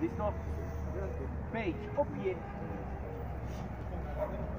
Listo? Page, o pie. Grandi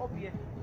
Obie.